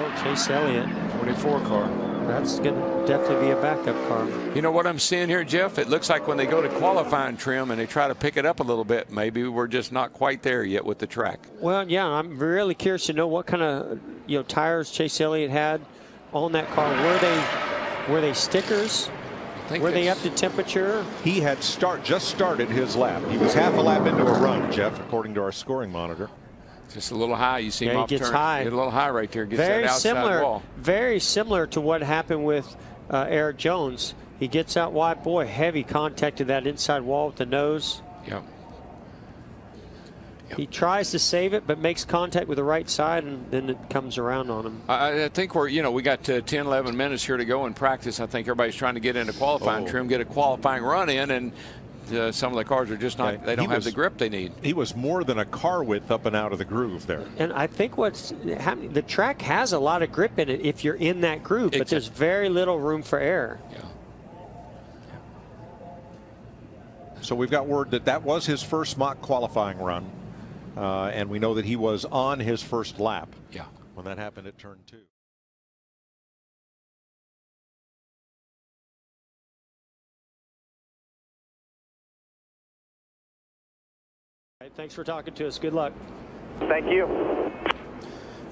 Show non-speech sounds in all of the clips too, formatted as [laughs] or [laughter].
Oh, Chase Elliott. 24 car. That's going to definitely be a backup car. You know what I'm seeing here, Jeff? It looks like when they go to qualifying trim and they try to pick it up a little bit, maybe we're just not quite there yet with the track. Well, yeah, I'm really curious to know what kind of you know tires Chase Elliott had on that car. Were they were they stickers? Were they up to temperature? He had start just started his lap. He was half a lap into a run, Jeff, according to our scoring monitor. Just a little high. You see yeah, him he off gets turn. high. Get a little high right there. Gets very that outside similar, wall. Very similar to what happened with uh, Erik Jones. He gets out wide. Boy, heavy contact to that inside wall with the nose. Yep. He tries to save it, but makes contact with the right side, and then it comes around on him. I, I think we're, you know, we got uh, 10, 11 minutes here to go in practice. I think everybody's trying to get into qualifying Oh. trim, get a qualifying run in, and uh, some of the cars are just not, Yeah, they don't he have was- the grip they need. He was more than a car width up and out of the groove there. And I think what's happening, the track has a lot of grip in it if you're in that groove, but there's very little room for error. Yeah. So we've got word that that was his first mock qualifying run. Uh, and we know that he was on his first lap. Yeah. When that happened at turn two. Right, thanks for talking to us. Good luck. Thank you.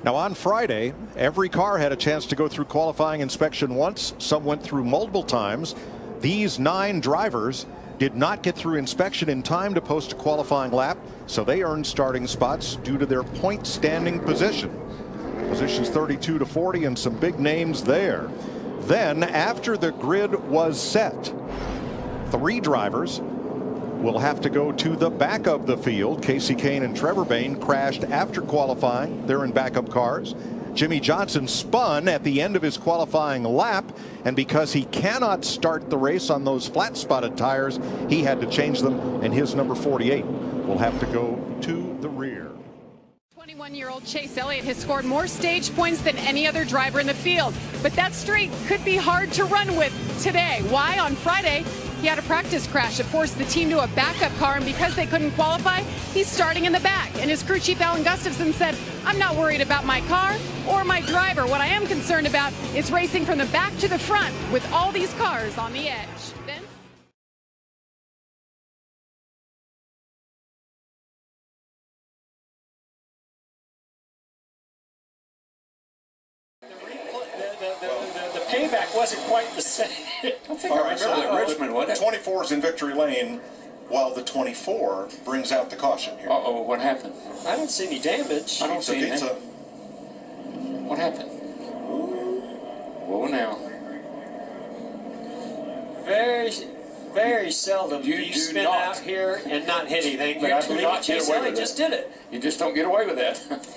Now on Friday, every car had a chance to go through qualifying inspection once. Some went through multiple times. These nine drivers did not get through inspection in time to post a qualifying lap, so they earned starting spots due to their point standing position. Positions 32 to 40 and some big names there. Then, after the grid was set, three drivers will have to go to the back of the field. Kasey Kahne and Trevor Bayne crashed after qualifying. They're in backup cars. Jimmie Johnson spun at the end of his qualifying lap, and because he cannot start the race on those flat spotted tires, he had to change them, and his number 48 will have to go to the rear. 21-year-old Chase Elliott has scored more stage points than any other driver in the field. But that streak could be hard to run with today. Why? On Friday, he had a practice crash that forced the team to a backup car, and because they couldn't qualify, he's starting in the back. And his crew chief, Alan Gustafson, said, I'm not worried about my car or my driver. What I am concerned about is racing from the back to the front with all these cars on the edge. Payback wasn't quite the same. I think All I right, so remember Richmond, wasn't it? 24 is in victory lane, while the 24 brings out the caution here. Uh-oh, what happened? I don't see any damage. I don't It's see it's anything. a- What happened? Whoa now. Very, very seldom You do you do spin not. out here and not hit anything, but You I do believe not get Chase away Elliott with just did it. You just don't get away with that. [laughs]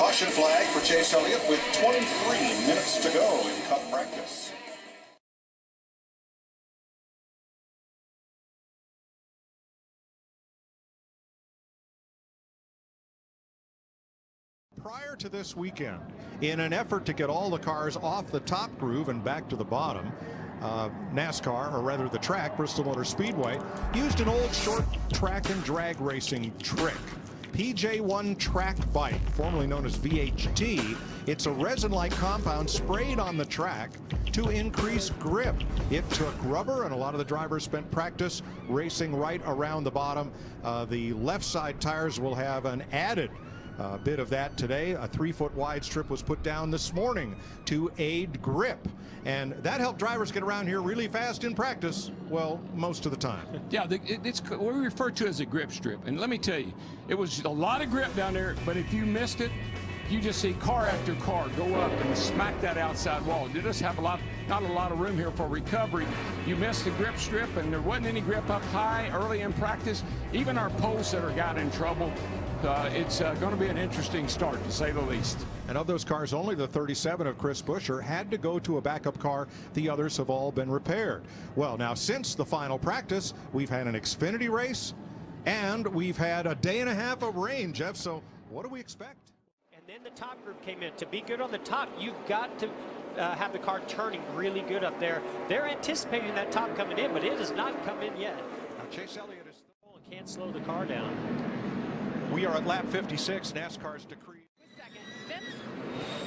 Caution flag for Chase Elliott with 23 minutes to go in cup practice. Prior to this weekend, in an effort to get all the cars off the top groove and back to the bottom, uh, NASCAR, or rather the track, Bristol Motor Speedway, used an old short track and drag racing trick. PJ1 track bike, formerly known as VHT, it's a resin-like compound sprayed on the track to increase grip. It took rubber, and a lot of the drivers spent practice racing right around the bottom. Uh, the left side tires will have an added a bit of that today. A three foot wide strip was put down this morning to aid grip. And that helped drivers get around here really fast in practice. Well, most of the time. [laughs] Yeah, the, it, it's what we refer to as a grip strip. And let me tell you, it was a lot of grip down there, but if you missed it, you just see car after car go up and smack that outside wall. You just have a lot, not a lot of room here for recovery. You missed the grip strip, and there wasn't any grip up high early in practice. Even our pole sitter got in trouble. Uh, it's uh, going to be an interesting start, to say the least. And of those cars, only the 37 of Chris Buescher had to go to a backup car. The others have all been repaired. Well, now, since the final practice, we've had an Xfinity race and we've had a day and a half of rain, Jeff. So, what do we expect? And then the top group came in. To be good on the top, you've got to uh, have the car turning really good up there. They're anticipating that top coming in, but it has not come in yet. Now, Chase Elliott is. Still and can't slow the car down. We are at lap 56, NASCAR's decree.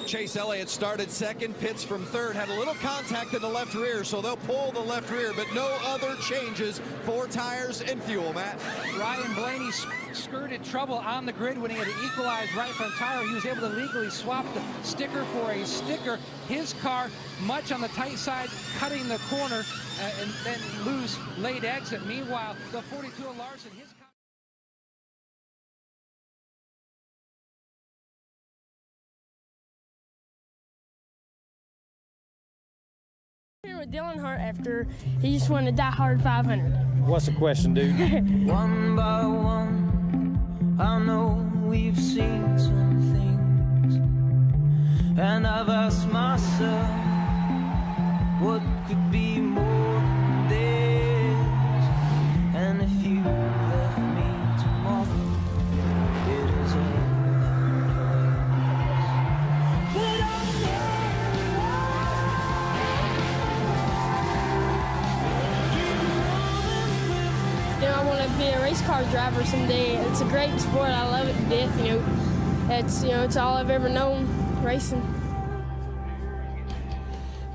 Chase Elliott started second, Pitts from third, had a little contact in the left rear, so they'll pull the left rear, but no other changes for tires and fuel, Matt. Ryan Blaney skirted trouble on the grid when he had to equalize right front tire. He was able to legally swap the sticker for a sticker. His car much on the tight side, cutting the corner, uh, and then lose late exit. Meanwhile, the 42 of Larson, his with Dylan Hart after he just won the Die Hard 500. What's the question, dude? [laughs] one by one, I know we've seen some things, and I've asked myself what could be more to be a car driver someday. It's a great sport. I love it to death. You know, it's you know, it's all I've ever known, racing.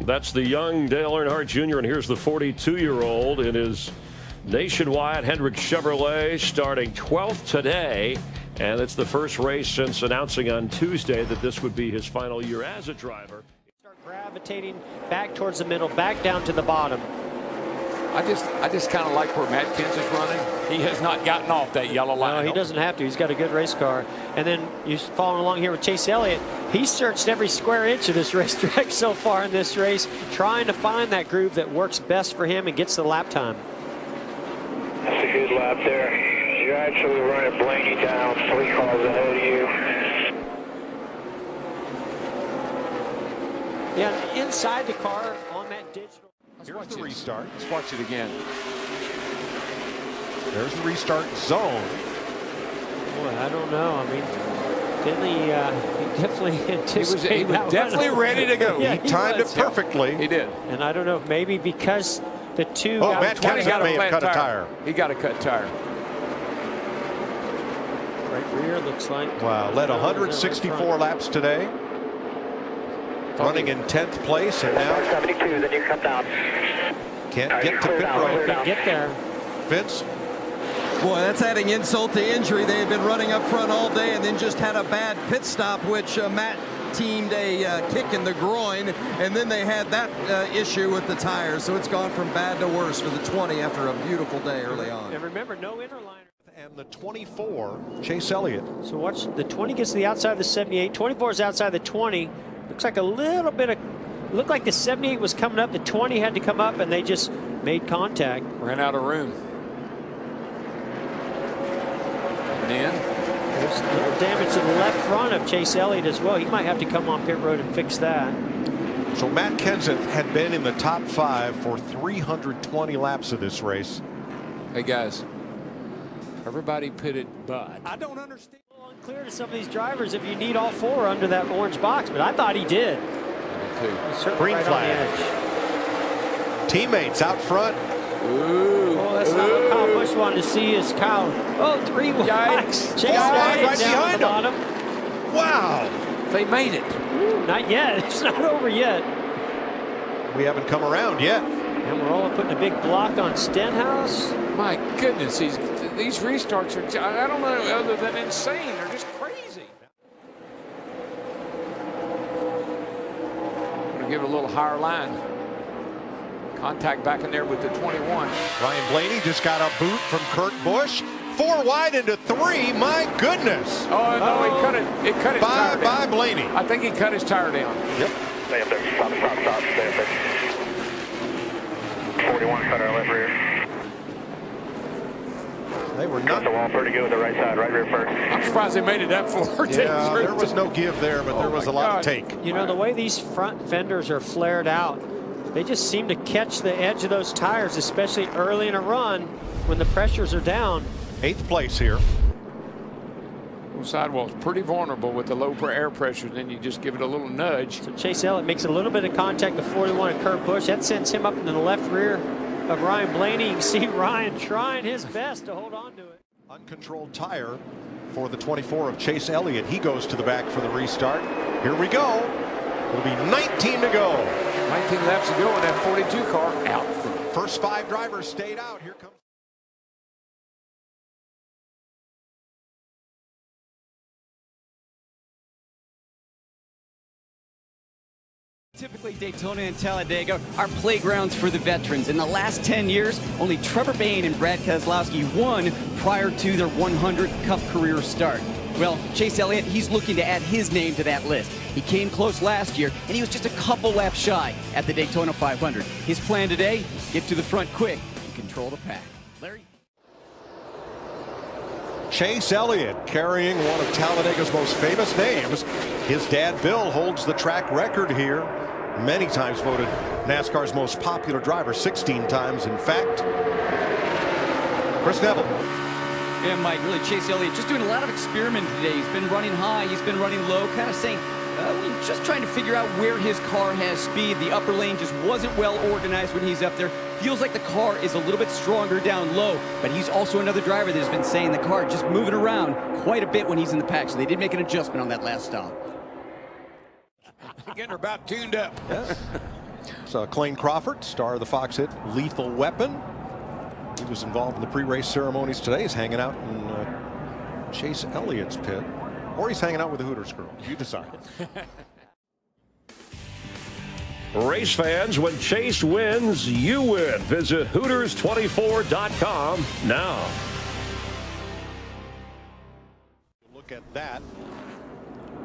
That's the young Dale Earnhardt Jr. and here's the 42-year-old in his nationwide Hendrick Chevrolet starting 12th today. And it's the first race since announcing on Tuesday that this would be his final year as a driver. Start gravitating back towards the middle, back down to the bottom. I just, I just kind of like where Matt Kenseth is running. He has not gotten off that yellow line. No, he doesn't have to. He's got a good race car. And then you following along here with Chase Elliott. He's searched every square inch of this [laughs] racetrack so far in this race, trying to find that groove that works best for him and gets the lap time. That's a good lap there. You're actually running Blaney down three cars ahead of you. Yeah, inside the car on that digital. Here's the restart. Let's watch it again. There's the restart zone. Boy, I don't know. I mean, Finley, uh, he definitely [laughs] He was, anticipated he was that definitely one. ready to go. [laughs] Yeah, he timed was. it perfectly. He did. And I don't know if maybe because the two Oh, got Matt 20 Kenseth may have flat cut a tire. He got a cut tire. right rear looks like. Wow, led 164 laps today. Running in 10th place and now 72, then you come down. can't get to pit road. Can't get there. Vince, Boy, that's adding insult to injury. They had been running up front all day and then just had a bad pit stop, which uh, Matt teamed a uh, kick in the groin, and then they had that uh, issue with the tires. So it's gone from bad to worse for the 20 after a beautiful day early on. And remember, no interliner. and the 24, Chase Elliott. So watch the 20 gets to the outside of the 78. 24 is outside the 20. Looks like a little bit of. Looked like the 78 was coming up. The 20 had to come up, and they just made contact. Ran out of room. And then There's a little damage to the left front of Chase Elliott as well. He might have to come on pit road and fix that. So Matt Kenseth had been in the top five for 320 laps of this race. Hey guys, everybody pitted Bud. I don't understand. Unclear to some of these drivers if you need all four under that orange box, but I thought he did. Green right flag. Edge. Teammates out front. Ooh. Oh, that's not what Kyle Busch wanted to see is Kyle. Oh, three wide. Chase Four wide right down behind at the bottom. Wow. They made it. Not yet. [laughs] It's not over yet. We haven't come around yet. And we're all putting a big block on Stenhouse. My goodness, these these restarts are I don't know other than insane. They're just crazy. Gonna give it a little higher line. Contact back in there with the 21. Ryan Blaney just got a boot from Kurt Busch. Four wide into three. My goodness. Oh no, he cut it. It cut his Bye tire bye down. Blaney. I think he cut his tire down. Yep. Stay up there. Stop, stop, stop. Stay up there. 41 cut our left rear. They were Cut not. the wall pretty good with the right side, right rear first. I'm surprised they made it that far. Yeah, there was no give there, but there Oh was a lot oh, God. of take. You know, the way these front fenders are flared out, they just seem to catch the edge of those tires, especially early in a run when the pressures are down. Eighth place here. sidewall's pretty vulnerable with the low pr- air pressure. Then you just give it a little nudge. So Chase Elliott makes a little bit of contact with 41 and Kurt Busch. That sends him up into the left rear of Ryan Blaney. You can see Ryan trying his best to hold on to it. Uncontrolled tire for the 24 of Chase Elliott. He goes to the back for the restart. Here we go. It'll be 19 to go. 19 laps to go in that 42 car out. First five drivers stayed out. Here comes. Typically, Daytona and Talladega are playgrounds for the veterans. In the last 10 years, only Trevor Bayne and Brad Keselowski won prior to their 100th Cup career start. Well, Chase Elliott, he's looking to add his name to that list. He came close last year, and he was just a couple laps shy at the Daytona 500. His plan today, get to the front quick and control the pack. Larry? Chase Elliott carrying one of Talladega's most famous names. His dad, Bill, holds the track record here. Many times voted NASCAR's most popular driver, 16 times, in fact. Chris Neville. Yeah, Mike, really, Chase Elliott just doing a lot of experimenting today. He's been running high, he's been running low, kind of saying, uh, just trying to figure out where his car has speed. The upper lane just wasn't well organized when he's up there. Feels like the car is a little bit stronger down low, but he's also another driver that has been saying the car just moving around quite a bit when he's in the pack. So they did make an adjustment on that last stop. Getting her about tuned up. Yes. So Clayne Crawford, star of the Fox hit Lethal Weapon. He was involved in the pre-race ceremonies today. He's hanging out in uh, Chase Elliott's pit. Or he's hanging out with the Hooters girl. You decide. [laughs] Race fans, when Chase wins, you win. Visit Hooters24.com now. Look at that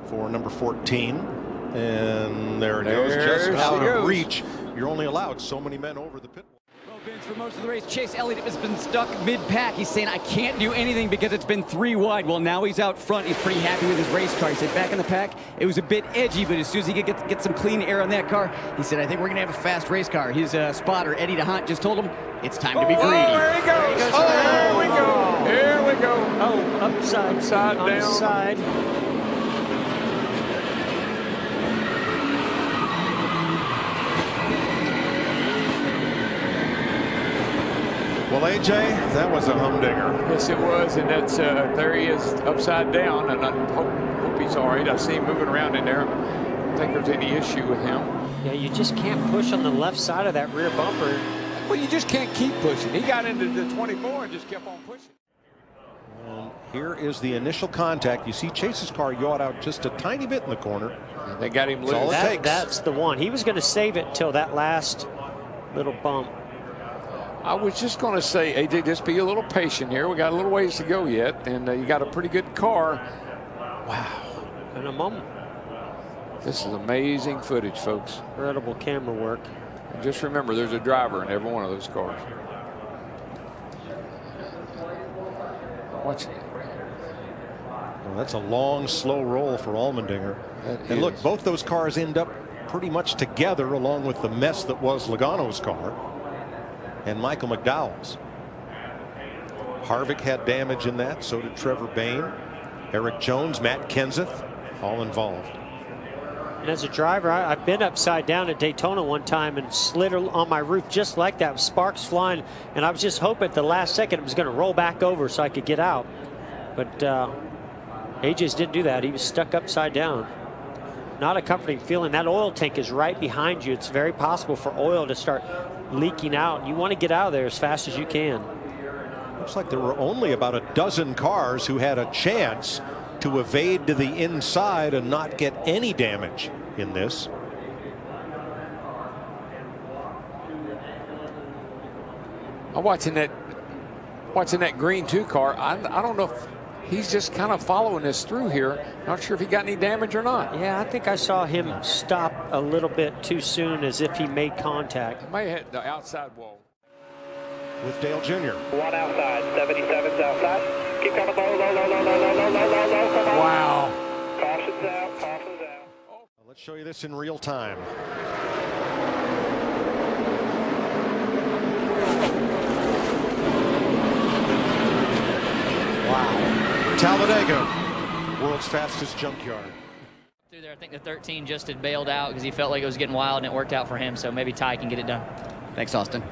for number 14. And there it There goes, just out goes. of reach. You're only allowed so many men over the pit. Well, Vince, for most of the race, Chase Elliott has been stuck mid-pack. He's saying, I can't do anything because it's been three wide. Well, now he's out front. He's pretty happy with his race car. He said back in the pack, it was a bit edgy, but as soon as he could get, get some clean air on that car, he said, I think we're going to have a fast race car. His uh, spotter, Eddie D'Hondt, just told him, it's time to be greedy. there he goes. There we go. There we go. Oh, upside, upside on down. side. AJ, that was a humdinger. Yes, it was, and that's uh, there he is upside down, and I hope, hope he's all right. I see him moving around in there. I don't think there's any issue with him. Yeah, you just can't push on the left side of that rear bumper. Well, you just can't keep pushing. He got into the 24 and just kept on pushing. And here is the initial contact. You see Chase's car yawed out just a tiny bit in the corner. They got him That's all it That- takes. That's the one. He was going to save it till that last little bump. I was just going to say, AJ, just be a little patient here. We got a little ways to go yet, and uh, you got a pretty good car. Wow. In a moment. This is amazing footage, folks. Incredible camera work. And just remember, there's a driver in every one of those cars. Watch it. Well, that's a long, slow roll for Allmendinger. That and look, both those cars end up pretty much together along with the mess that was Logano's car and Michael McDowell's. Harvick had damage in that. So did Trevor Bayne, Erik Jones, Matt Kenseth, all involved. And as a driver, I, I've been upside down at Daytona one time and slid on my roof just like that, sparks flying. And I was just hoping at the last second it was going to roll back over so I could get out. But uh, AJ's didn't do that. He was stuck upside down. Not a comforting feeling. That oil tank is right behind you. It's very possible for oil to start leaking out. You want to get out of there as fast as you can. Looks like there were only about a dozen cars who had a chance to evade to the inside and not get any damage in this. I'm watching that, watching that green two car. I, I don't know if he's just kind of following this through here. Not sure if he got any damage or not. Yeah, I think I saw him stop a little bit too soon as if he made contact. May have hit the outside wall. With Dale Jr. One outside, 77's outside. Keep coming low, low, low, low, low, low, low, low, low, low, come on. Wow. Caution's out, caution's out. Let's show you this in real time. Wow. Talladega, world's fastest junkyard. Through there, I think the 13 just had bailed out because he felt like it was getting wild and it worked out for him. So maybe Ty can get it done. Thanks, Austin.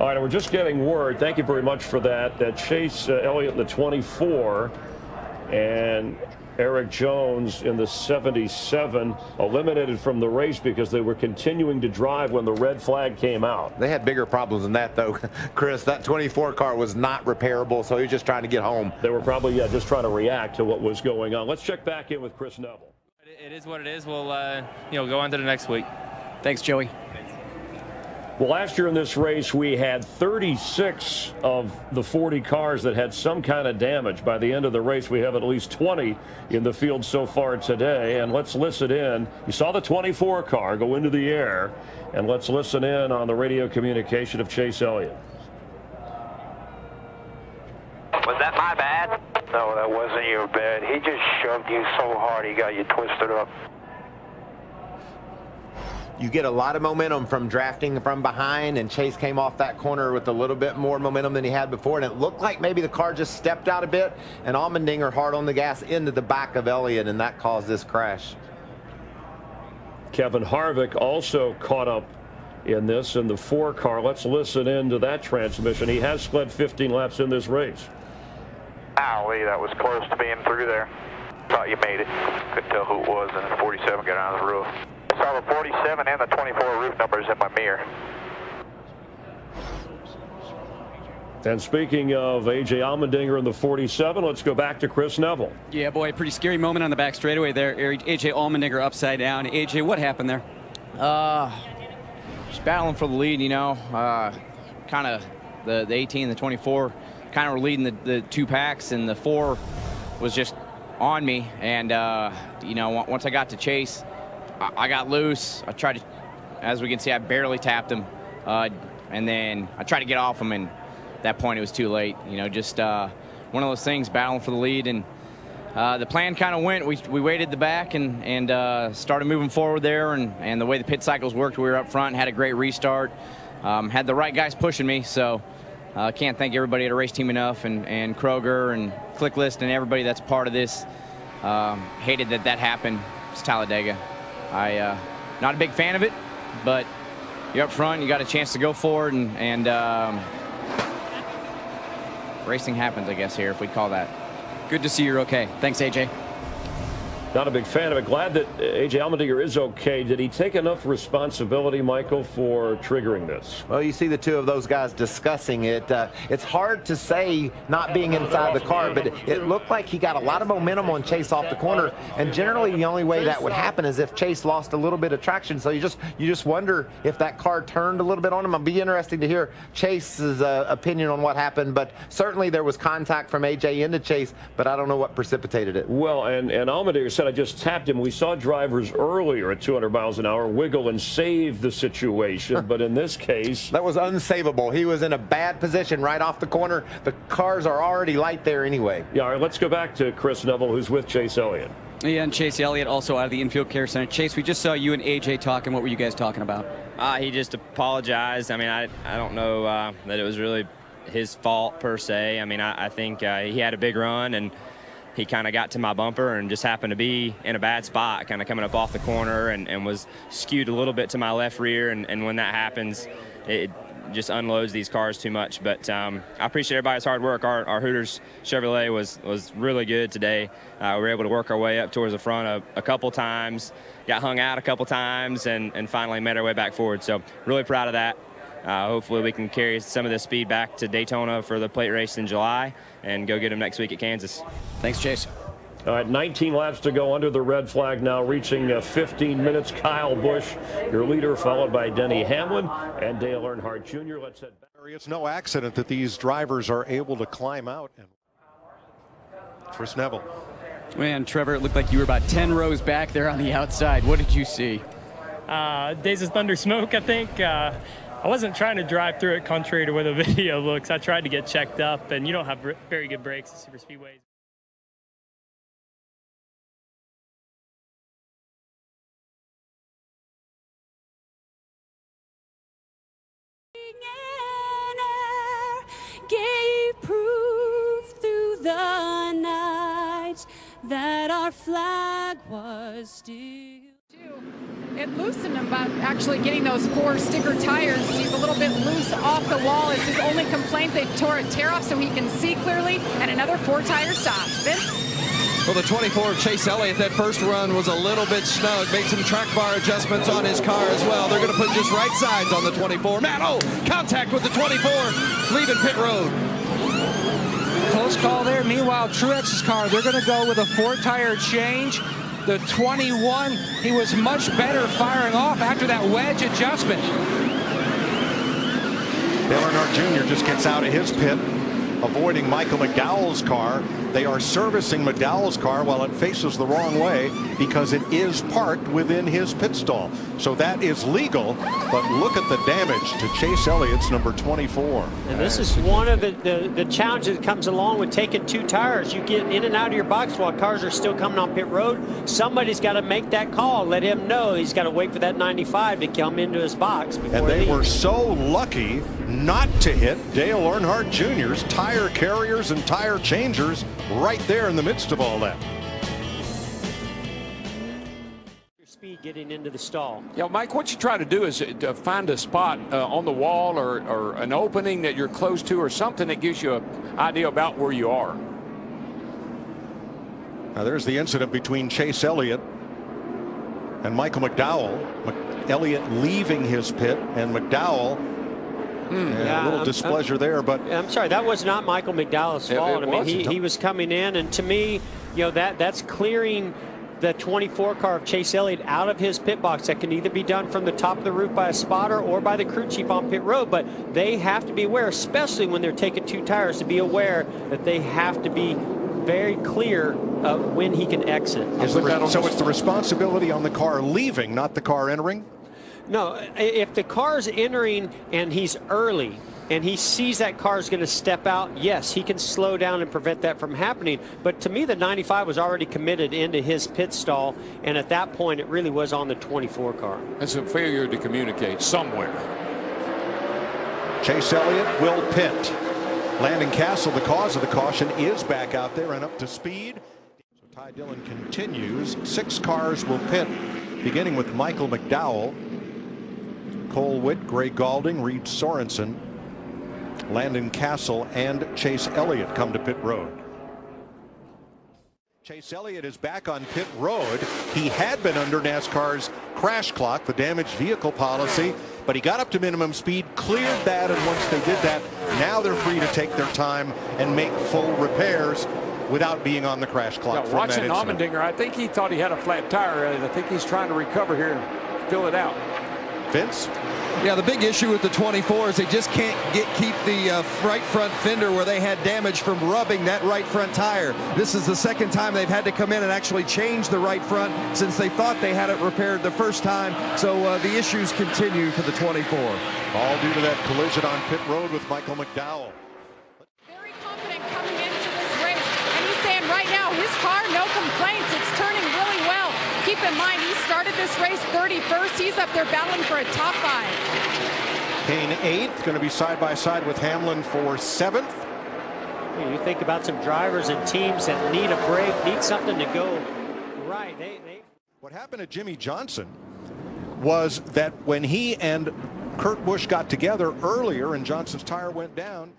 All right, we're just getting word. Thank you very much for that. That Chase uh, Elliott the 24 and Erik Jones in the 77 eliminated from the race because they were continuing to drive when the red flag came out. They had bigger problems than that, though, [laughs] Chris. That 24 car was not repairable, so he was just trying to get home. They were probably yeah, just trying to react to what was going on. Let's check back in with Chris Neville. It is what it is. We'll uh, you know go on to the next week. Thanks, Joey. Well, last year in this race, we had 36 of the 40 cars that had some kind of damage. By the end of the race, we have at least 20 in the field so far today. And let's listen in. You saw the 24 car go into the air. And let's listen in on the radio communication of Chase Elliott. Was that my bad? No, that wasn't your bad. He just shoved you so hard he got you twisted up. You get a lot of momentum from drafting from behind, and Chase came off that corner with a little bit more momentum than he had before, and it looked like maybe the car just stepped out a bit, and Allmendinger hard on the gas into the back of Elliott, and that caused this crash. Kevin Harvick also caught up in this in the four car. Let's listen in to that transmission. He has split 15 laps in this race. Golly, that was close to being through there. Thought you made it. Couldn't tell who it was, and the 47 got out of the roof. I saw the 47 and the 24 roof numbers in my mirror. And speaking of A.J. Allmendinger in the 47, let's go back to Chris Neville. Yeah, boy, pretty scary moment on the back straightaway there. A.J. Allmendinger upside down. A.J., what happened there? Uh, just battling for the lead, you know. Uh, kind of the, the 18 and the 24 kind of were leading the, the two packs, and the four was just on me. And, uh, you know, once I got to Chase, I, got loose. I tried to, as we can see, I barely tapped him. Uh, and then I tried to get off him, and at that point it was too late. You know, just uh, one of those things, battling for the lead. And uh, the plan kind of went. We, we waited the back and, and uh, started moving forward there. And, and the way the pit cycles worked, we were up front, had a great restart. Um, had the right guys pushing me, so I uh, can't thank everybody at a race team enough, and, and Kroger and ClickList and everybody that's part of this. Um, hated that that happened. It's Talladega. I uh, not a big fan of it, but you're up front. You got a chance to go forward, and, and um, racing happens, I guess, here if we call that. Good to see you're okay. Thanks, AJ. Not a big fan of it. Glad that A.J. Allmendinger is okay. Did he take enough responsibility, Michael, for triggering this? Well, you see the two of those guys discussing it. Uh, it's hard to say not being inside the car, but it looked like he got a lot of momentum on Chase off the corner. And generally, the only way that would happen is if Chase lost a little bit of traction. So you just you just wonder if that car turned a little bit on him. It'll be interesting to hear Chase's uh, opinion on what happened. But certainly there was contact from A.J. into Chase, but I don't know what precipitated it. Well, and, and Allmendinger said, I just tapped him. We saw drivers earlier at 200 miles an hour wiggle and save the situation, but in this case... That was unsavable. He was in a bad position right off the corner. The cars are already light there anyway. Yeah, all right, let's go back to Chris Neville, who's with Chase Elliott. Yeah, and Chase Elliott also out of the infield care center. Chase, we just saw you and AJ talking. What were you guys talking about? Uh, he just apologized. I mean, I, I don't know uh, that it was really his fault per se. I mean, I, I think uh, he had a big run and he kind of got to my bumper and just happened to be in a bad spot, kind of coming up off the corner and, and was skewed a little bit to my left rear. And, and when that happens, it just unloads these cars too much. But um, I appreciate everybody's hard work. Our, our, Hooters Chevrolet was was really good today. Uh, we were able to work our way up towards the front a, a couple times, got hung out a couple times, and, and finally made our way back forward. So really proud of that. Uh, hopefully we can carry some of this speed back to Daytona for the plate race in July and go get them next week at Kansas. Thanks, Chase. All right, 19 laps to go under the red flag now, reaching uh, 15 minutes. Kyle Busch, your leader, followed by Denny Hamlin and Dale Earnhardt Jr. Let's head back. It's no accident that these drivers are able to climb out. And Chris Neville. Man, Trevor, it looked like you were about 10 rows back there on the outside. What did you see? Uh, Days of Thunder Smoke, I think. Uh, I wasn't trying to drive through it contrary to where the [laughs] video looks. I tried to get checked up, and you don't have very good brakes at super speedways. That our flag was still. It loosened him about actually getting those four sticker tires. He's a little bit loose off the wall. Is his only complaint. They tore a tear off so he can see clearly, and another four tire stop. Vince? Well, the 24 of Chase Elliott, that first run was a little bit snug. Made some track bar adjustments on his car as well. They're going to put just right sides on the 24. Matt, oh, contact with the 24, leaving pit road. Close call there. Meanwhile, Truex's car, they're going to go with a four-tire change. The 21, he was much better firing off after that wedge adjustment. Dale Earnhardt Jr. just gets out of his pit, avoiding Michael McDowell's car. They are servicing McDowell's car while it faces the wrong way because it is parked within his pit stall. So that is legal, but look at the damage to Chase Elliott's number 24. And this is one of the, the, the challenges that comes along with taking two tires. You get in and out of your box while cars are still coming on pit road. Somebody's got to make that call. Let him know he's got to wait for that 95 to come into his box. And they were so lucky not to hit Dale Earnhardt Jr.'s tire carriers and tire changers right there in the midst of all that. Speed getting into the stall. Yeah, Mike, what you try to do is to find a spot uh, on the wall or, or an opening that you're close to or something that gives you an idea about where you are. Now there's the incident between Chase Elliott and Michael McDowell. Mc Elliott leaving his pit and McDowell Hmm. yeah, a little I'm- displeasure there, but I'm sorry, that was not Michael McDowell's fault. it I mean, he, wasn't. he was coming in, and to me, you know, that that's clearing the 24 car of Chase Elliott out of his pit box. That can either be done from the top of the roof by a spotter or by the crew chief on pit road. But they have to be aware, especially when they're taking two tires, to be aware that they have to be very clear of when he can exit. is the, so it's the responsibility on the car leaving, not the car entering? No, if the car's entering and he's early and he sees that car is going to step out, yes, he can slow down and prevent that from happening. But to me, the 95 was already committed into his pit stall, and at that point, it really was on the 24 car. It's a failure to communicate somewhere. Chase Elliott will pit. Landon Cassill, the cause of the caution, is back out there and up to speed. So Ty Dillon continues. Six cars will pit, beginning with Michael McDowell, Cole Whitt, Gray Gaulding, Reed Sorenson, Landon Cassill, and Chase Elliott come to pit road. Chase Elliott is back on pit road. He had been under NASCAR's crash clock, the damaged vehicle policy, but he got up to minimum speed, cleared that, and once they did that, now they're free to take their time and make full repairs without being on the crash clock. That watching incident. I think he thought he had a flat tire. and I think he's trying to recover here and fill it out. Vince? Yeah, the big issue with the 24 is they just can't get keep the uh, right front fender where they had damage from rubbing that right front tire. This is the second time they've had to come in and actually change the right front since they thought they had it repaired the first time. So uh, the issues continue for the 24. All due to that collision on pit road with Michael McDowell. Very confident coming into this race. And he's saying right now, his car, no complaints. It's turning really well. Keep in mind, he started this race 31st. He's up there battling for a top five. Kahne eighth, going to be side by side with Hamlin for seventh. You think about some drivers and teams that need a break, need something to go right. They, they What happened to Jimmie Johnson was that when he and Kurt Busch got together earlier and Johnson's tire went down.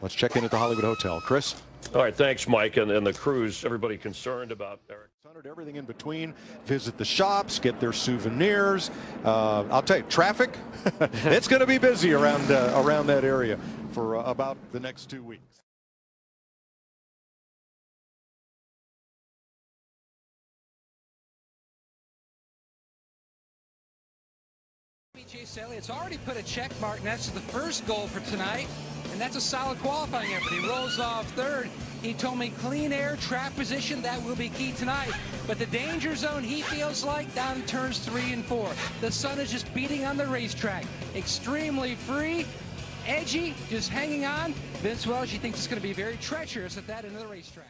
Let's check in at the Hollywood Hotel. Chris? All right, thanks, Mike, and, and the crews. Everybody concerned about Eric. Everything in between. Visit the shops, get their souvenirs. Uh, I'll tell you, traffic, [laughs] it's going to be busy around, uh, around that area for uh, about the next two weeks. Chase Elliott's already put a check mark, and that's the first goal for tonight. And that's a solid qualifying effort. He rolls off third. He told me clean air, trap position, that will be key tonight. But the danger zone, he feels like, down in turns three and four. The sun is just beating on the racetrack. Extremely free, edgy, just hanging on. Vince Welch, he thinks it's going to be very treacherous at that end of the racetrack.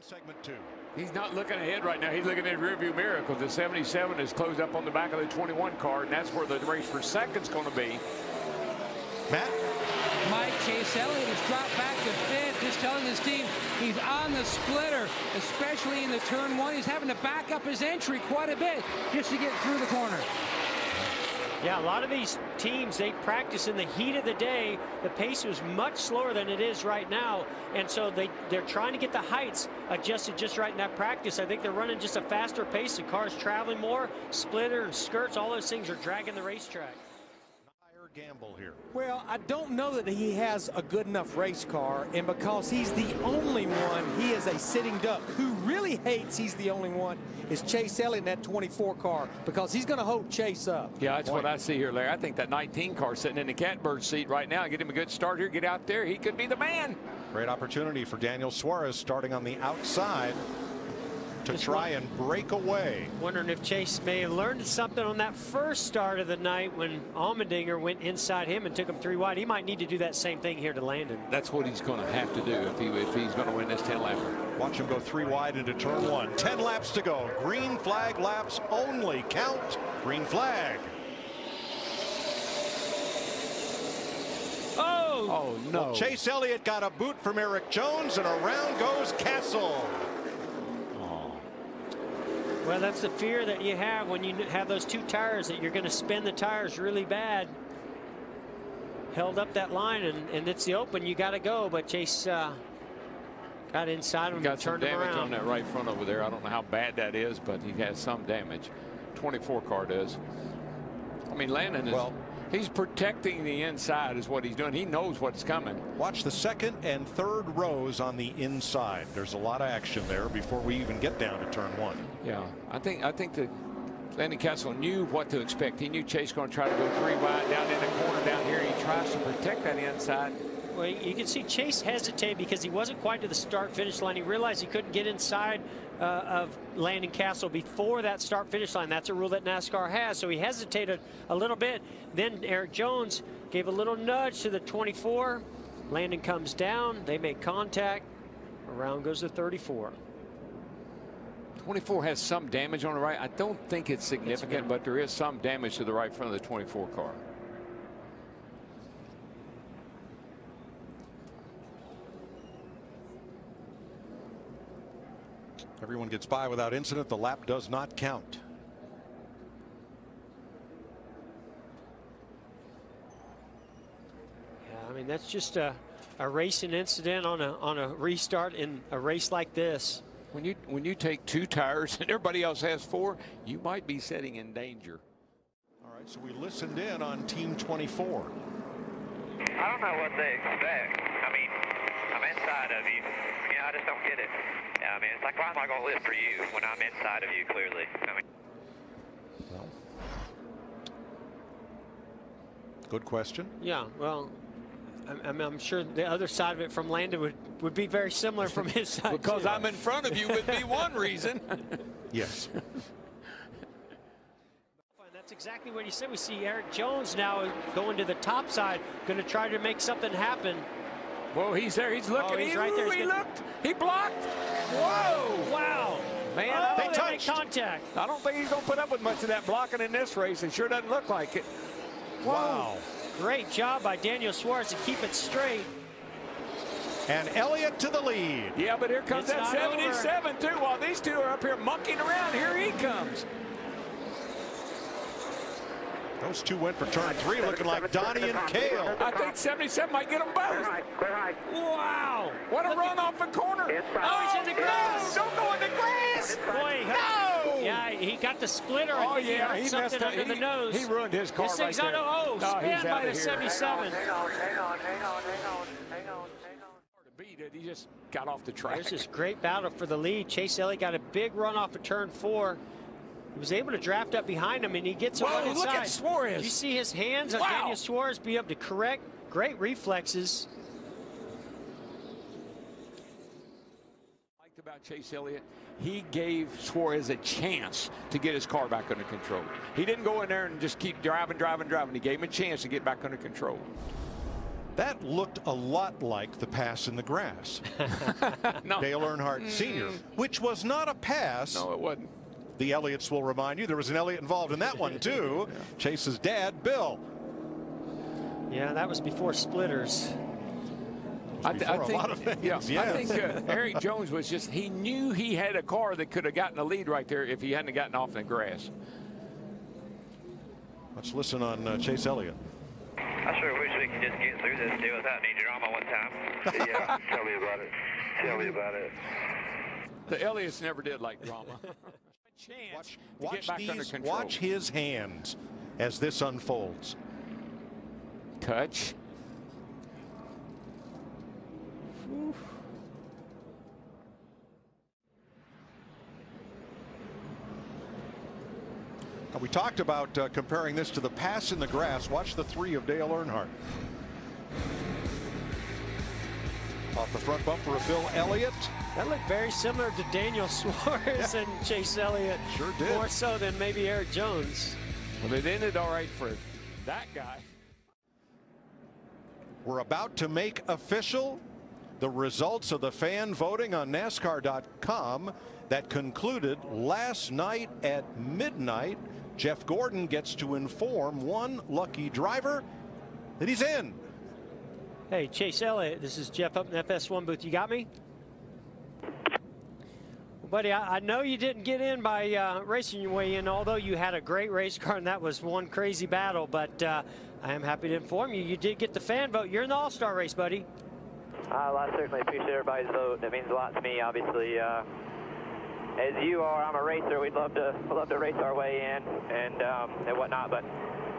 Segment two. He's not looking ahead right now. He's looking in the rearview mirror because the 77 is closed up on the back of the 21 car, and that's where the race for second's going to be. Matt? Mike Chase Elliott has dropped back to fifth, just telling his team he's on the splitter, especially in the turn one. He's having to back up his entry quite a bit just to get through the corner. Yeah, a lot of these teams, they practice in the heat of the day. The pace was much slower than it is right now. And so they, they're trying to get the heights adjusted just right in that practice. I think they're running just a faster pace. The car's traveling more. Splitter and skirts, all those things are dragging the racetrack. Gamble here. Well, I don't know that he has a good enough race car, and because he's the only one, he is a sitting duck. Who really hates he's the only one is Chase Elliott in that 24 car because he's going to hold Chase up. Yeah, that's what I see here, Larry. I think that 19 car sitting in the catbird seat right now, get him a good start here, get out there. He could be the man. Great opportunity for Daniel Suarez starting on the outside to try and break away. Wondering if Chase may have learned something on that first start of the night when Allmendinger went inside him and took him three wide. He might need to do that same thing here to Landon. That's what he's going to have to do if, he, if he's going to win this 10 lapper. Watch him go three wide into turn one. 10 laps to go. Green flag laps only. Count. Green flag. Oh! Oh, no. Well, Chase Elliott got a boot from Erik Jones, and around goes Cassill. Well, that's the fear that you have when you have those two tires that you're going to spin the tires really bad. Held up that line, and, and it's the open. You got to go, but Chase uh, got inside him got and some turned him damage around. on that right front over there. I don't know how bad that is, but he has some damage. 24 car does. I mean, Landon is. Well, He's protecting the inside is what he's doing. He knows what's coming. Watch the second and third rows on the inside. There's a lot of action there before we even get down to turn one. Yeah, I think I think that Landon Cassill knew what to expect. He knew Chase going to try to go three wide down in the corner down here. He tries to protect that inside. Well, you can see Chase hesitate because he wasn't quite to the start finish line. He realized he couldn't get inside uh, of Landon Cassill before that start finish line. That's a rule that NASCAR has. So he hesitated a little bit. Then Erik Jones gave a little nudge to the 24. Landon comes down. They make contact. Around goes the 34. 24 has some damage on the right. I don't think it's significant, but there is some damage to the right front of the 24 car. Everyone gets by without incident. The lap does not count. Yeah, I mean, that's just a, a racing incident on a, on a restart in a race like this. When you when you take two tires [laughs] and everybody else has four, you might be setting in danger. All right, so we listened in on Team 24. I don't know what they expect. I mean, I'm inside of you. You know, I just don't get it. Yeah, I mean, it's like, why am I going to live for you when I'm inside of you, clearly? I mean, Good question. Yeah, well, I'm, I'm, sure the other side of it from Landon would, would be very similar from his [laughs] side. Because too. I'm in front of you would be [laughs] one reason. yes. That's exactly what he said. We see Erik Jones now going to the top side, going to try to make something happen. Whoa, he's there. He's looking. Oh, he's he, right there. He's he looked. He blocked. Whoa. Wow. Man, oh, they, they touched. contact. I don't think he's going to put up with much of that blocking in this race. It sure doesn't look like it. Whoa. Wow. Great job by Daniel Suarez to keep it straight. And Elliott to the lead. Yeah, but here comes It's that 77 over. too. While these two are up here monkeying around, here he comes. Those two went for turn three, looking like Donnie and Cale. I think 77 might get them both. Wow. What a run off the corner. Oh, he's in the grass. No, don't go in the grass. Boy, no. Yeah, he got the splitter. Oh, I think yeah, he, he something messed up. under He- the nose. he ruined his car This thing's right on, there. oh, No, spin by outta the 77. hang on, hang on, hang on, hang on, hang on, hang on. To beat it, he just got off the track. There's this great battle for the lead. Chase Elliott got a big run off of turn four. He was able to draft up behind him, and he gets Whoa, on look inside. at Suarez. You see his hands on Wow. Daniel Suarez be able to correct. Great reflexes. liked about Chase Elliott, he gave Suarez a chance to get his car back under control. He didn't go in there and just keep driving, driving, driving. He gave him a chance to get back under control. That looked a lot like the pass in the grass. [laughs] Dale Earnhardt mm. Sr., which was not a pass. No, it wasn't. The Elliotts will remind you there was an Elliott involved in that one, [laughs] too. Chase's dad, Bill. Yeah, that was before splitters. I, th- I Before a think, lot of [laughs] things, yeah, I think uh, [laughs] Erik Jones was just, he knew he had a car that could have gotten a lead right there if he hadn't gotten off in the grass. Let's listen on uh, Chase Elliott. I sure wish we could just get through this deal without any drama one time. [laughs] yeah, tell me about it. Tell me about it. The Elliotts never did like drama. Watch, watch these, watch his hands as this unfolds. Touch. Uh, We talked about uh, comparing this to the pass in the grass. Watch the three of Dale Earnhardt. Off the front bumper of Bill Elliott. That looked very similar to Daniel [laughs] Suarez and Chase Elliott. Sure did. More so than maybe Erik Jones. Well, it ended all right for that guy. We're about to make official the results of the fan voting on NASCAR.com that concluded last night at midnight. Jeff Gordon gets to inform one lucky driver that he's in. Hey, Chase Elliott, this is Jeff up in the FS1 booth. You got me? Buddy, I, I know you didn't get in by uh, racing your way in, although you had a great race car and that was one crazy battle. But uh, I am happy to inform you, you did get the fan vote. You're in the All-Star race, buddy. Uh, well, I certainly appreciate everybody's vote. It means a lot to me, obviously. Uh, as you are, I'm a racer. We'd love to we'd love to race our way in and um, and whatnot. But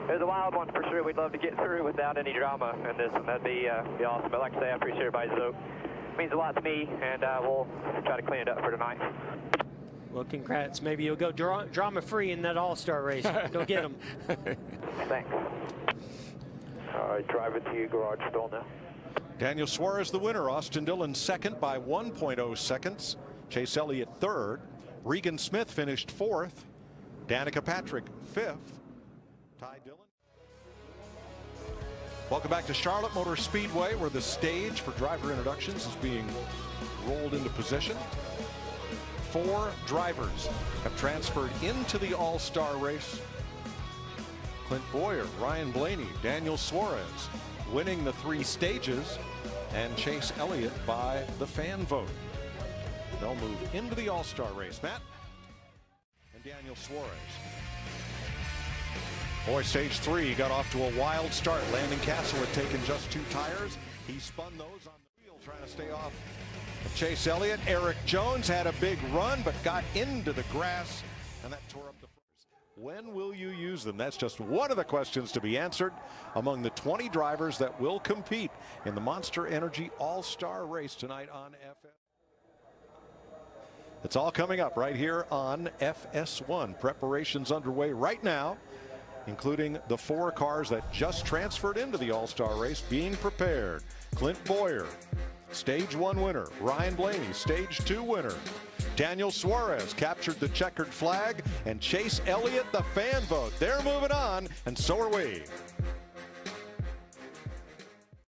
it was a wild one for sure. We'd love to get through without any drama in this one. That'd be uh, be awesome. But like I say, I appreciate everybody's vote. It means a lot to me, and uh, we'll try to clean it up for tonight. Well, congrats. Maybe you'll go dra- drama-free in that All-Star race. go get them. [laughs] Thanks. All right, drive it to your garage stall now. Daniel Suarez the winner. Austin Dillon second by 1.0 seconds. Chase Elliott third. Regan Smith finished fourth. Danica Patrick fifth. Ty Dillon. Welcome back to Charlotte Motor Speedway where the stage for driver introductions is being rolled into position. Four drivers have transferred into the All-Star race. Clint Bowyer, Ryan Blaney, Daniel Suarez winning the three stages and Chase Elliott by the fan vote. They'll move into the All-Star race. Matt and Daniel Suarez. Boy, stage three got off to a wild start. Landon Cassill had taken just two tires. He spun those on the wheel trying to stay off Chase Elliott. Erik Jones had a big run but got into the grass and that tore up. When will you use them? That's just one of the questions to be answered among the 20 drivers that will compete in the Monster Energy All-Star race tonight on FS. It's all coming up right here on FS1. Preparations underway right now, including the four cars that just transferred into the All-Star race being prepared. Clint Bowyer, stage one winner. Ryan Blaney, stage two winner. Daniel Suarez captured the checkered flag and Chase Elliott the fan vote. They're moving on and so are we.